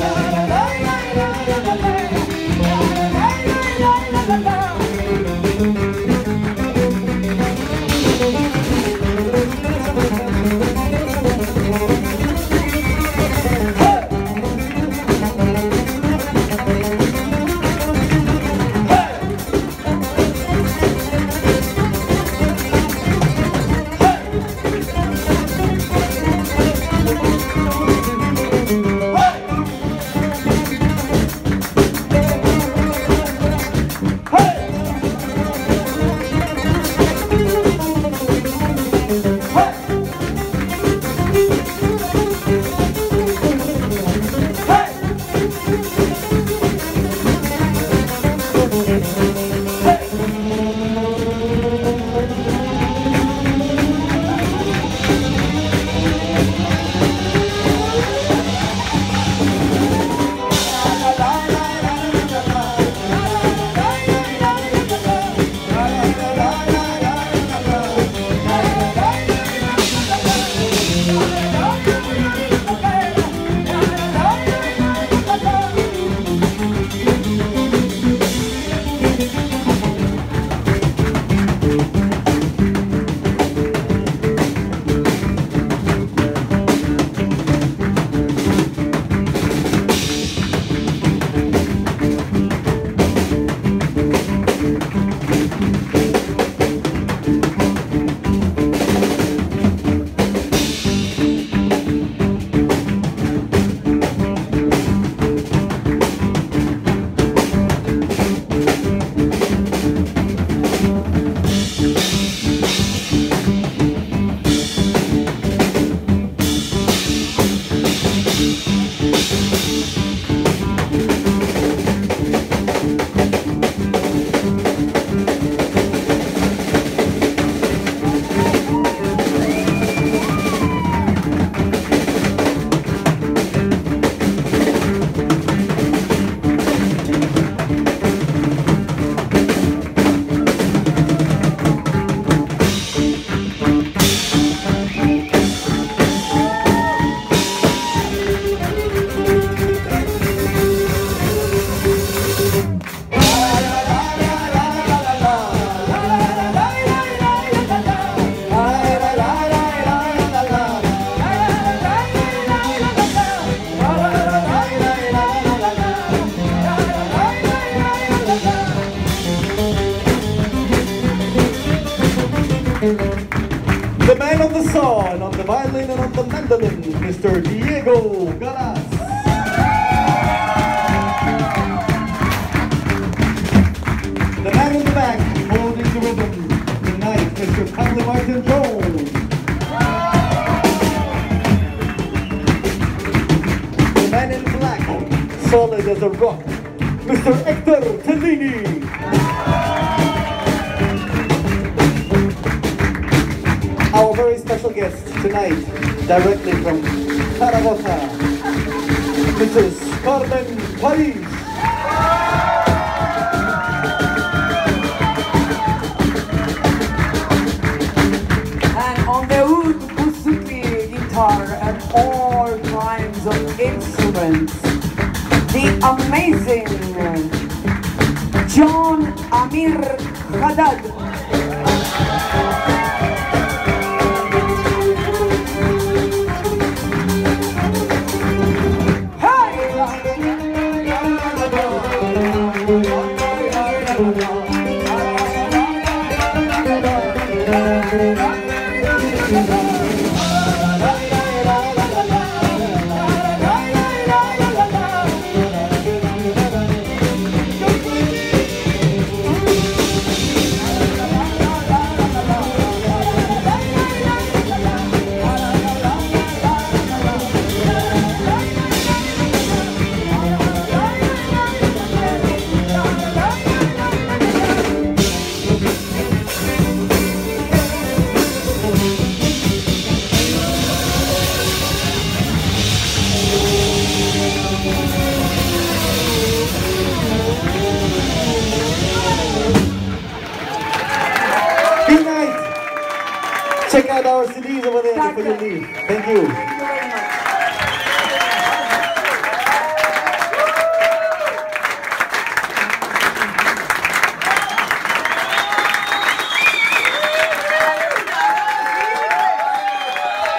Yeah. The man on the saw and on the violin and on the mandolin, Mr. Diego Galaz. The man in the back holding the rhythm tonight, Mr. Conley Martin Jones. The man in black, solid as a rock, Mr. Hector Tellini. Special guest tonight, directly from Zaragoza, Mrs. Carmen Paris. And on the oud, bouzouki, guitar, and all kinds of instruments, the amazing John Amir Haddad. $5 CDs over there for your. Thank you.